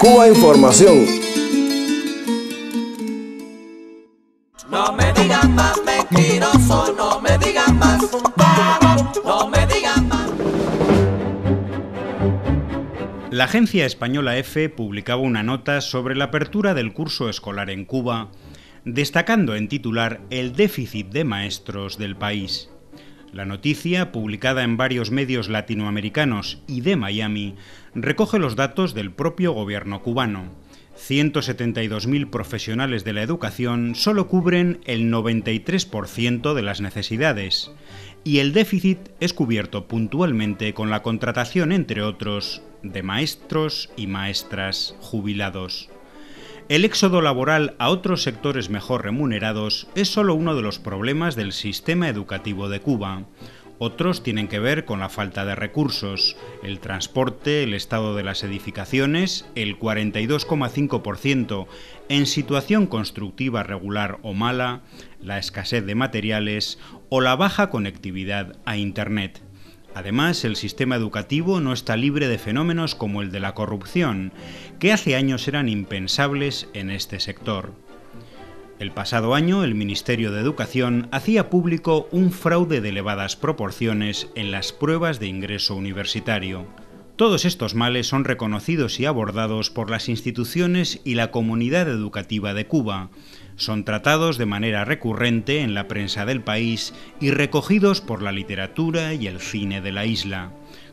Cuba Información. No me digan más mentiroso, no me digan más, no me digan más. La agencia española EFE publicaba una nota sobre la apertura del curso escolar en Cuba, destacando en titular el déficit de maestros del país. La noticia, publicada en varios medios latinoamericanos y de Miami, recoge los datos del propio gobierno cubano. 172.000 profesionales de la educación solo cubren el 93% de las necesidades y el déficit es cubierto puntualmente con la contratación, entre otros, de maestros y maestras jubilados. El éxodo laboral a otros sectores mejor remunerados es solo uno de los problemas del sistema educativo de Cuba. Otros tienen que ver con la falta de recursos, el transporte, el estado de las edificaciones, el 42,5% en situación constructiva regular o mala, la escasez de materiales o la baja conectividad a Internet. Además, el sistema educativo no está libre de fenómenos como el de la corrupción, que hace años eran impensables en este sector. El pasado año, el Ministerio de Educación hacía público un fraude de elevadas proporciones en las pruebas de ingreso universitario. Todos estos males son reconocidos y abordados por las instituciones y la comunidad educativa de Cuba, son tratados de manera recurrente en la prensa del país y recogidos por la literatura y el cine de la isla.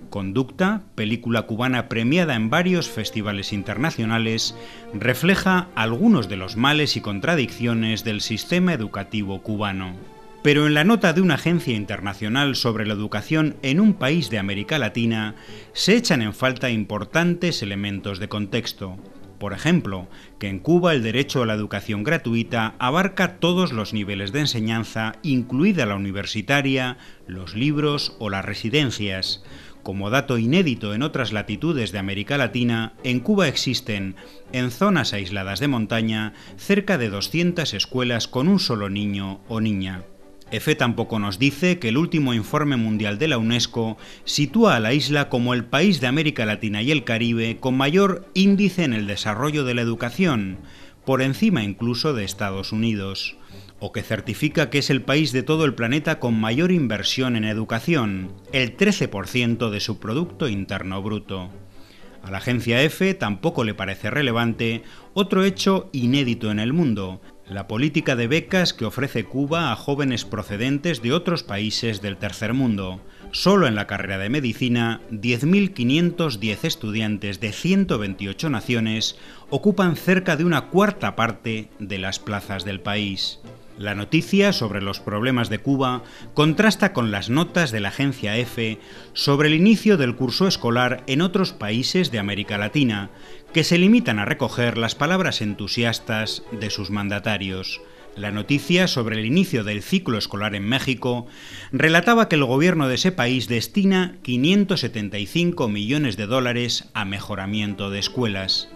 Conducta, película cubana premiada en varios festivales internacionales, refleja algunos de los males y contradicciones del sistema educativo cubano. Pero en la nota de una agencia internacional sobre la educación en un país de América Latina se echan en falta importantes elementos de contexto. Por ejemplo, que en Cuba el derecho a la educación gratuita abarca todos los niveles de enseñanza, incluida la universitaria, los libros o las residencias. Como dato inédito en otras latitudes de América Latina, en Cuba existen, en zonas aisladas de montaña, cerca de 200 escuelas con un solo niño o niña. EFE tampoco nos dice que el último informe mundial de la UNESCO sitúa a la isla como el país de América Latina y el Caribe con mayor índice en el desarrollo de la educación, por encima incluso de Estados Unidos, o que certifica que es el país de todo el planeta con mayor inversión en educación, el 13% de su Producto Interno Bruto. A la agencia EFE tampoco le parece relevante otro hecho inédito en el mundo, la política de becas que ofrece Cuba a jóvenes procedentes de otros países del tercer mundo. Solo en la carrera de medicina, 10.510 estudiantes de 128 naciones ocupan cerca de una cuarta parte de las plazas del país. La noticia sobre los problemas de Cuba contrasta con las notas de la agencia EFE sobre el inicio del curso escolar en otros países de América Latina, que se limitan a recoger las palabras entusiastas de sus mandatarios. La noticia sobre el inicio del ciclo escolar en México relataba que el gobierno de ese país destina 575 millones de dólares a mejoramiento de escuelas.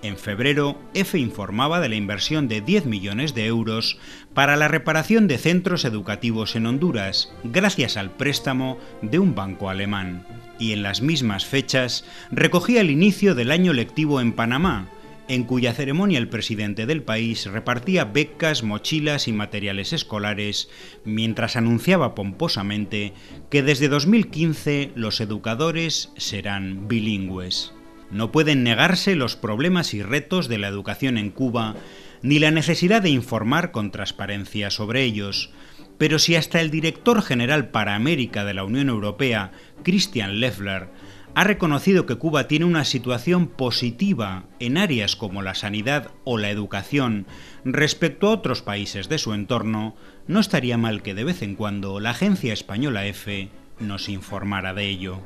En febrero, EFE informaba de la inversión de 10 millones de euros para la reparación de centros educativos en Honduras, gracias al préstamo de un banco alemán. Y en las mismas fechas recogía el inicio del año lectivo en Panamá, en cuya ceremonia el presidente del país repartía becas, mochilas y materiales escolares, mientras anunciaba pomposamente que desde 2015 los educadores serán bilingües. No pueden negarse los problemas y retos de la educación en Cuba, ni la necesidad de informar con transparencia sobre ellos. Pero si hasta el director general para América de la Unión Europea, Christian Leffler, ha reconocido que Cuba tiene una situación positiva en áreas como la sanidad o la educación respecto a otros países de su entorno, no estaría mal que de vez en cuando la agencia española EFE nos informara de ello.